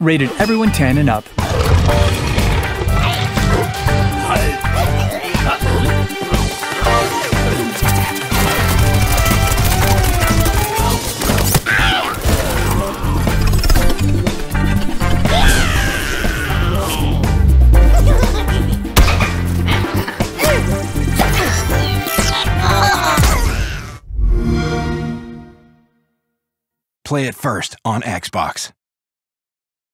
Rated everyone 10 and up. Play it first on Xbox.